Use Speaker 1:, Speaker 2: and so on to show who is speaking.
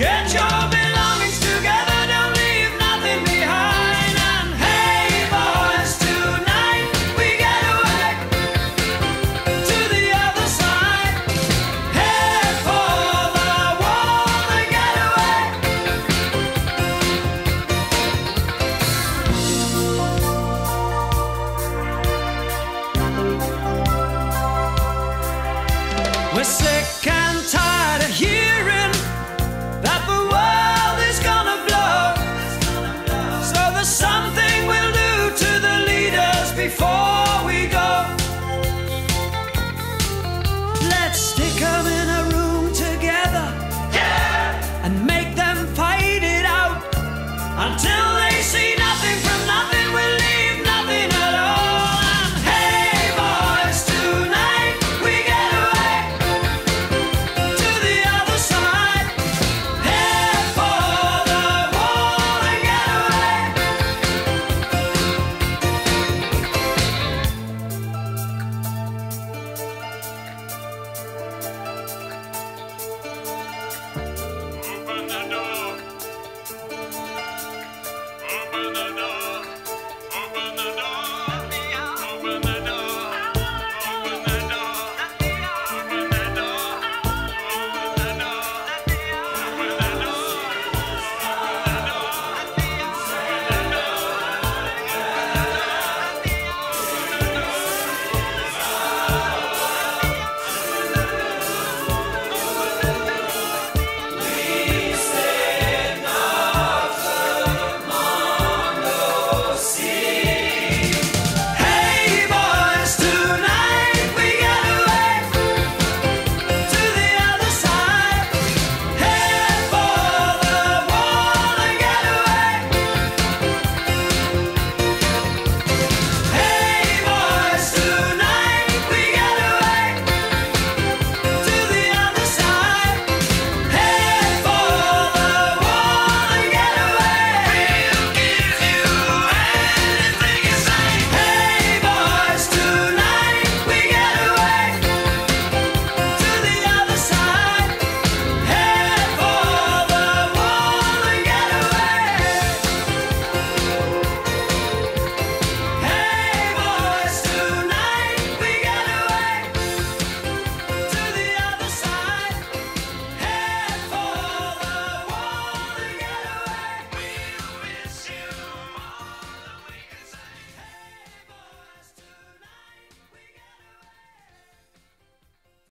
Speaker 1: Get your before.